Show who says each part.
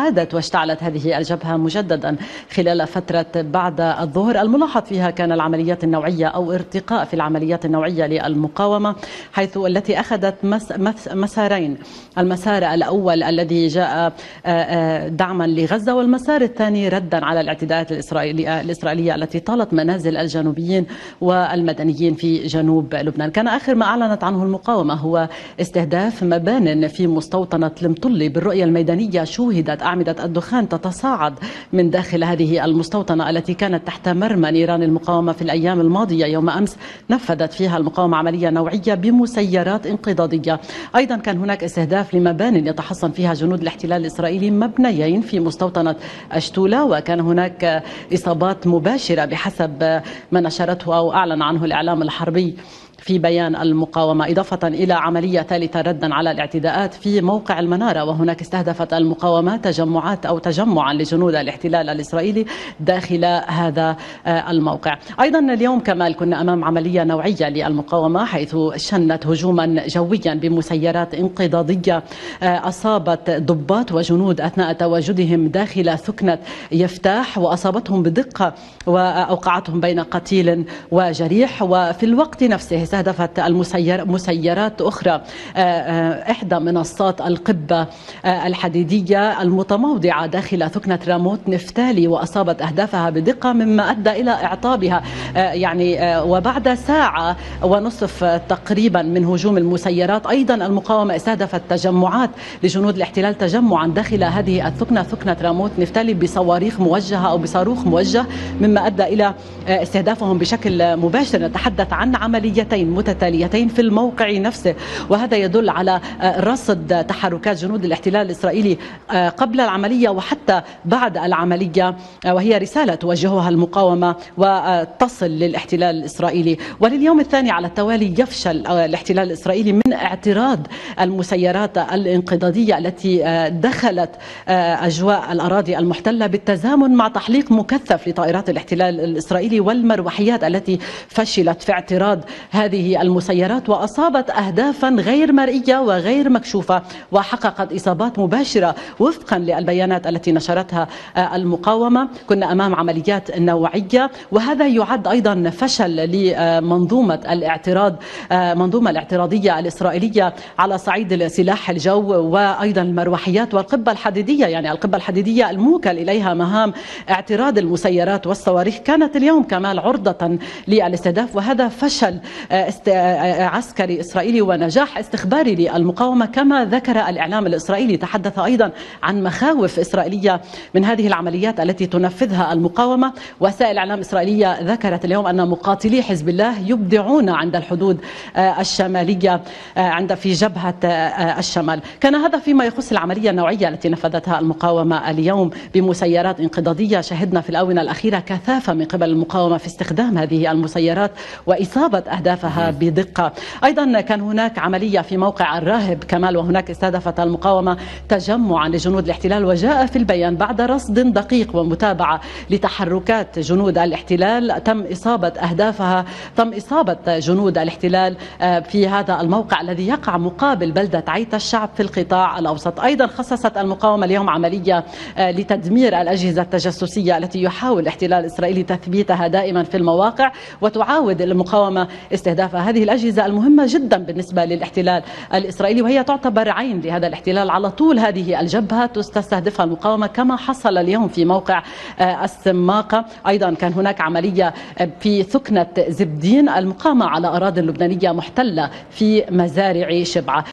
Speaker 1: عادت واشتعلت هذه الجبهة مجددا خلال فترة بعد الظهر. الملاحظ فيها كان العمليات النوعية أو ارتقاء في العمليات النوعية للمقاومة حيث التي أخذت مسارين. المسار الأول الذي جاء دعما لغزة والمسار الثاني ردا على الاعتداءات الإسرائيلية التي طالت منازل الجنوبيين والمدنيين في جنوب لبنان. كان آخر ما أعلنت عنه المقاومة هو استهداف مبان في مستوطنة المطلي بالرؤية الميدانية شوهدت أعمدة الدخان تتصاعد من داخل هذه المستوطنة التي كانت تحت مرمى نيران المقاومة في الأيام الماضية. يوم أمس نفذت فيها المقاومة عملية نوعية بمسيرات انقضاضية. أيضا كان هناك استهداف لمبان يتحصن فيها جنود الاحتلال الإسرائيلي مبنيين في مستوطنة أشتولة وكان هناك إصابات مباشرة بحسب ما نشرته أو أعلن عنه الإعلام الحربي. في بيان المقاومة. إضافة إلى عملية ثالثة ردا على الاعتداءات في موقع المنارة وهناك استهدفت المقاومة تجمعات أو تجمعا لجنود الاحتلال الإسرائيلي داخل هذا الموقع. أيضا اليوم كمال كنا أمام عملية نوعية للمقاومة حيث شنت هجوما جويا بمسيرات انقضاضية أصابت ضباط وجنود أثناء تواجدهم داخل ثكنة يفتاح وأصابتهم بدقة وأوقعتهم بين قتيل وجريح. وفي الوقت نفسه استهدفت المسير مسيرات أخرى. إحدى منصات القبة الحديدية المتموضعة داخل ثكنة راموت نفتالي وأصابت أهدافها بدقة مما أدى إلى إعطابها. يعني وبعد ساعة ونصف تقريبا من هجوم المسيرات أيضا المقاومة استهدفت تجمعات لجنود الاحتلال تجمعا داخل هذه الثكنة ثكنة راموت نفتالي بصواريخ موجهة أو بصاروخ موجه مما أدى إلى استهدافهم بشكل مباشر. نتحدث عن عمليتين. متتاليتين في الموقع نفسه. وهذا يدل على رصد تحركات جنود الاحتلال الإسرائيلي قبل العملية وحتى بعد العملية. وهي رسالة توجهها المقاومة وتصل للاحتلال الإسرائيلي. ولليوم الثاني على التوالي يفشل الاحتلال الإسرائيلي من اعتراض المسيرات الانقضاضية التي دخلت أجواء الأراضي المحتلة بالتزامن مع تحليق مكثف لطائرات الاحتلال الإسرائيلي والمروحيات التي فشلت في اعتراض هذه المسيرات وأصابت أهدافا غير مرئية وغير مكشوفة وحققت إصابات مباشرة وفقا للبيانات التي نشرتها المقاومة. كنا أمام عمليات نوعية وهذا يعد أيضا فشل لمنظومة الاعتراض منظومة الاعتراضية الإسرائيلية على صعيد سلاح الجو وأيضا المروحيات والقبة الحديدية يعني القبة الحديدية الموكل إليها مهام اعتراض المسيرات والصواريخ. كانت اليوم كمال عرضة للاستهداف وهذا فشل عسكري إسرائيلي ونجاح استخباري للمقاومة كما ذكر الإعلام الإسرائيلي. تحدث أيضا عن مخاوف إسرائيلية من هذه العمليات التي تنفذها المقاومة. وسائل إعلام إسرائيلية ذكرت اليوم أن مقاتلي حزب الله يبدعون عند الحدود الشمالية عند في جبهة الشمال. كان هذا فيما يخص العملية النوعية التي نفذتها المقاومة اليوم بمسيرات انقضاضية. شهدنا في الآونة الأخيرة كثافة من قبل المقاومة في استخدام هذه المسيرات وإصابة أهدافها بدقة. أيضا كان هناك عملية في موقع الراهب كمال وهناك استهدفت المقاومة تجمعا لجنود الاحتلال وجاء في البيان بعد رصد دقيق ومتابعة لتحركات جنود الاحتلال. تم إصابة أهدافها تم إصابة جنود الاحتلال في هذا الموقع الذي يقع مقابل بلدة عيت الشعب في القطاع الأوسط. أيضا خصصت المقاومة اليوم عملية لتدمير الأجهزة التجسسية التي يحاول الاحتلال الإسرائيلي تثبيتها دائما في المواقع وتعاود المقاومة استهداف هذه الأجهزة المهمة جدا بالنسبة للاحتلال الإسرائيلي وهي تعتبر عين لهذا الاحتلال على طول. هذه الجبهة تستهدفها المقاومة كما حصل اليوم في موقع السماقة. أيضا كان هناك عملية في ثكنة زبدين المقامة على أراضي لبنانية محتلة في مزارع شبعة.